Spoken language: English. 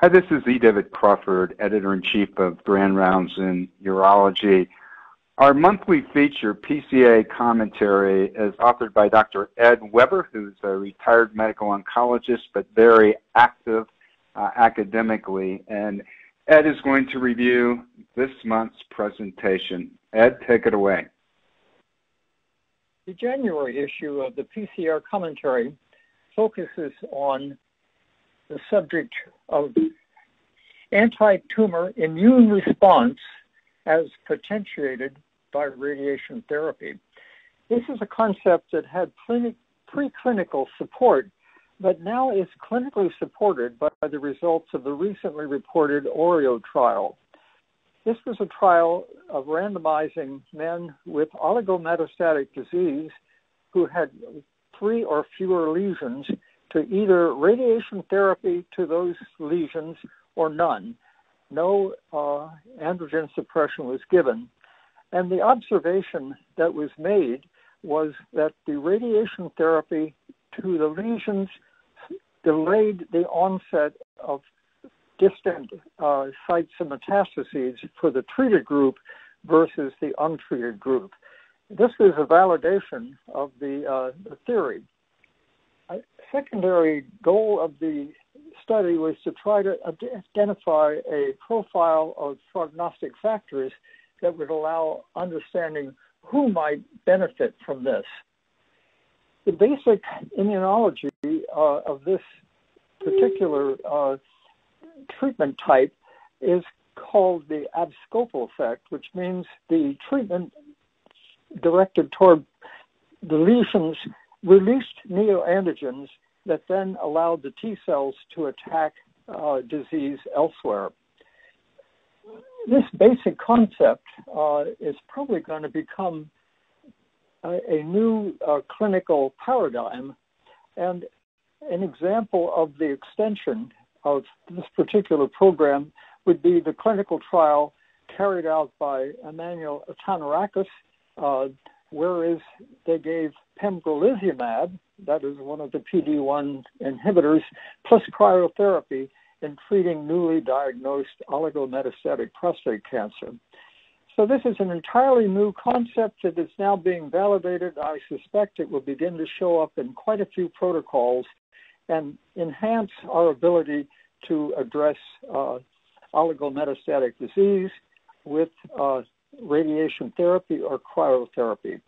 Hi, this is E. David Crawford, editor in chief of Grand Rounds in Urology. Our monthly feature, PCA Commentary, is authored by Dr. Ed Weber, who's a retired medical oncologist but very active uh, academically. And Ed is going to review this month's presentation. Ed, take it away. The January issue of the PCa Commentary focuses on the subject of anti-tumor immune response as potentiated by radiation therapy. This is a concept that had preclinical support, but now is clinically supported by the results of the recently reported ORIOLE trial. This was a trial of randomizing men with oligometastatic disease who had three or fewer lesions to either radiation therapy to those lesions or none. No uh, androgen suppression was given. And the observation that was made was that the radiation therapy to the lesions delayed the onset of distant uh, sites of metastases for the treated group versus the untreated group. This is a validation of the, uh, the theory. Secondary goal of the study was to try to identify a profile of prognostic factors that would allow understanding who might benefit from this. The basic immunology uh, of this particular uh, treatment type is called the abscopal effect, which means the treatment directed toward the lesions released neoantigens that then allowed the T cells to attack uh, disease elsewhere this basic concept uh, is probably going to become a, a new uh, clinical paradigm. And an example of the extension of this particular program would be the clinical trial carried out by Emmanuel Antonarakis, uh, whereas they gave pembrolizumab, that is one of the PD-1 inhibitors, plus cryotherapy in treating newly diagnosed oligometastatic prostate cancer. So this is an entirely new concept that is now being validated. I suspect it will begin to show up in quite a few protocols and enhance our ability to address uh, oligometastatic disease with uh, radiation therapy or cryotherapy.